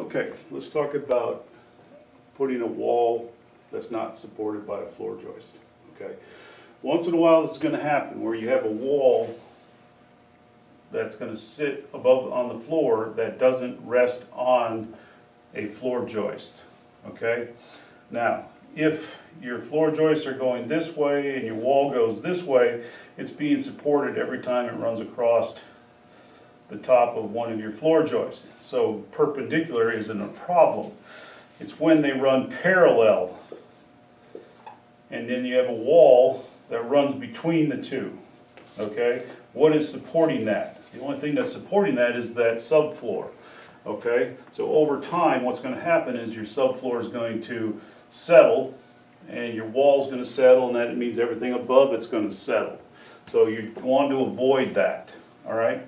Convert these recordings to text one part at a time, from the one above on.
Okay, let's talk about putting a wall that's not supported by a floor joist, okay? Once in a while, this is gonna happen, where you have a wall that's gonna sit above, on the floor that doesn't rest on a floor joist, okay? Now, if your floor joists are going this way and your wall goes this way, it's being supported every time it runs across the top of one of your floor joists. So perpendicular isn't a problem. It's when they run parallel. And then you have a wall that runs between the two, okay? What is supporting that? The only thing that's supporting that is that subfloor, okay? So over time, what's gonna happen is your subfloor is going to settle, and your wall is gonna settle, and that means everything above it's gonna settle. So you want to avoid that, all right?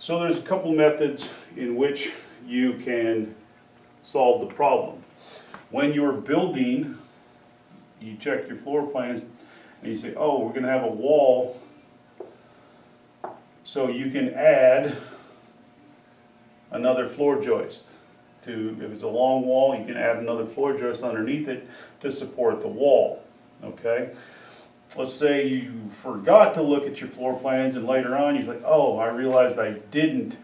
So there's a couple methods in which you can solve the problem. When you're building, you check your floor plans and you say, oh, we're gonna have a wall. So you can add another floor joist to, if it's a long wall, you can add another floor joist underneath it to support the wall, okay? Let's say you forgot to look at your floor plans and later on you're like, oh, I realized I didn't.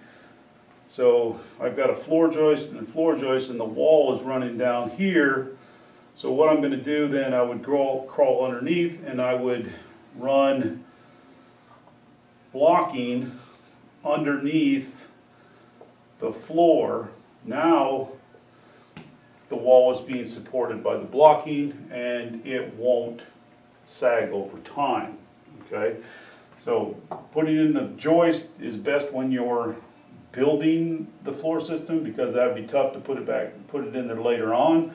So I've got a floor joist and a floor joist and the wall is running down here. So what I'm gonna do then, I would crawl, crawl underneath and I would run blocking underneath the floor. Now the wall is being supported by the blocking and it won't sag over time, okay? So putting in the joist is best when you're building the floor system because that'd be tough to put it back, put it in there later on.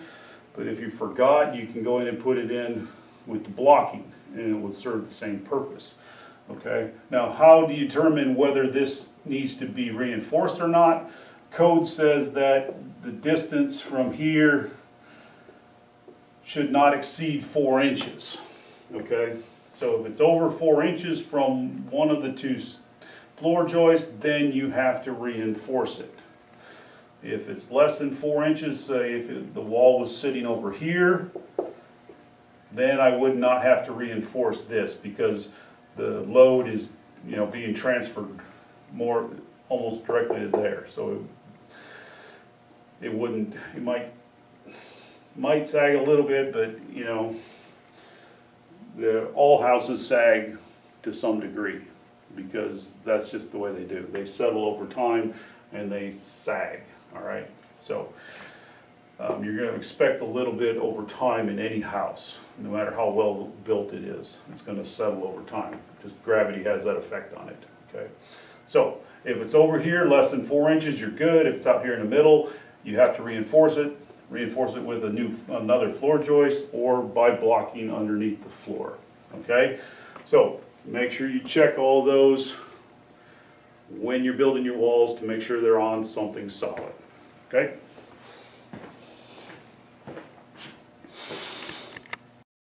But if you forgot, you can go in and put it in with the blocking and it would serve the same purpose, okay? Now, how do you determine whether this needs to be reinforced or not? Code says that the distance from here should not exceed four inches okay? So if it's over four inches from one of the two floor joists, then you have to reinforce it. If it's less than four inches, say if it- the wall was sitting over here, then I would not have to reinforce this because the load is, you know, being transferred more, almost directly to there, so it- it wouldn't, it might, might sag a little bit, but, you know, the, all houses sag to some degree, because that's just the way they do. They settle over time and they sag, all right? So, um, you're gonna expect a little bit over time in any house, no matter how well built it is. It's gonna settle over time, just gravity has that effect on it, okay? So, if it's over here, less than four inches, you're good. If it's out here in the middle, you have to reinforce it reinforce it with a new, another floor joist or by blocking underneath the floor, okay? So, make sure you check all those when you're building your walls to make sure they're on something solid, okay?